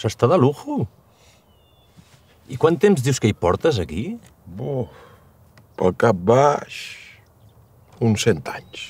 S'està de lujo. I quant temps dius que hi portes, aquí? Buf, pel cap baix, uns cent anys.